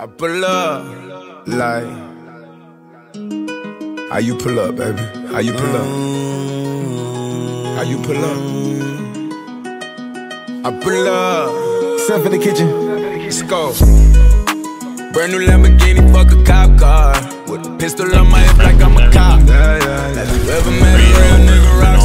I pull up like how you pull up, baby? How you pull up? How you pull up? I pull up. Step in the kitchen. Let's go. Brand new Lamborghini, fuck a cop car. With a pistol on my hip like I'm a cop. Yeah, yeah, yeah. Have you ever met a real nigga rock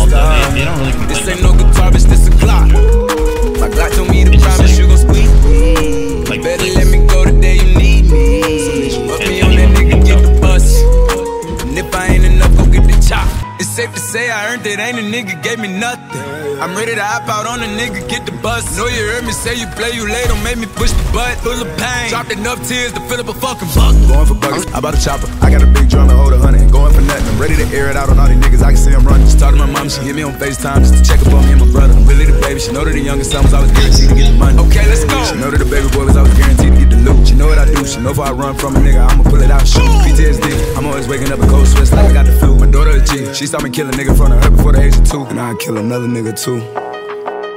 safe to say I earned it, ain't a nigga gave me nothing. I'm ready to hop out on a nigga, get the bus. Know you heard me say you play, you late, don't make me push the butt. Full of pain, dropped enough tears to fill up a fucking bucket. Going for buckets. I bought a chopper. I got a big drum to hold a hundred. Going for nothing. I'm ready to air it out on all these niggas. I can see I'm running. Just talked to my mom, she hit me on FaceTime just to check up on me and my brother. I'm really the baby, she know that the youngest son was always guaranteed to get the money. Okay, let's go. She know that the baby boy was always guaranteed to get the loot. She know what I do, she know if I run from a nigga, I'ma pull it out, shoot. PTSD, I'm waking up in cold sweats like I got the flu. My daughter a G, she saw me kill a nigga in front of her before the age of two. And I'd kill another nigga too.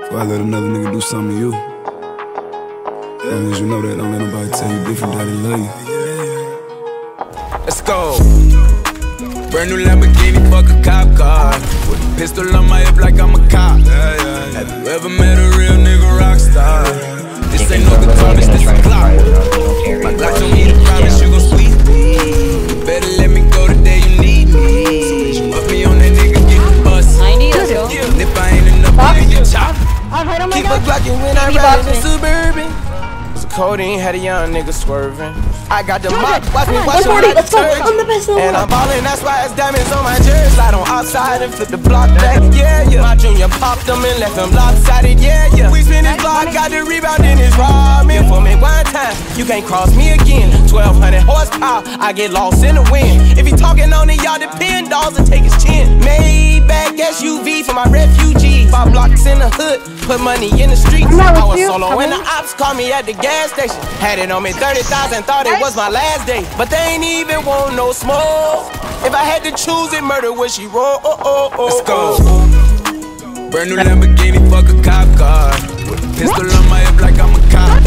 Before I let another nigga do something to you. As long as you know that, don't let nobody tell you different that they love you. Let's go. Brand new Lamborghini, fuck a cop car. With a pistol on my hip like I'm a cop. Have you ever met a real nigga rock star? This ain't no guitar, this a Glock. My Glock told me to promise you gon' squeeze me. Better let Keep a Glockin' when I ride in the Suburban. It's codeine, had a young nigga swerving. I got the mop, watch me watch me like let's go. I'm the best. And I'm ballin', that's why it's diamonds on my jersey. Slide on outside and flip the block back, yeah, yeah. My junior popped them and left them lopsided, yeah, yeah. We spin his block, got the rebound in his ramen. For me one time, you can't cross me again. 1200 horsepower, I get lost in the wind. If he talking on it, y'all depend, dolls and take his chin. Maybach SUV for my refugees. Five blocks the hood, put money in the streets. I'm not with I was you. solo when the in. ops called me at the gas station. Had it on me 30,000, thought it was my last day. But they ain't even want no smoke. If I had to choose it, murder would she roll? Oh, oh, oh, Let's go. oh. Brand new Lamborghini, fuck a cop car. With a pistol on my hip like I'm a cop.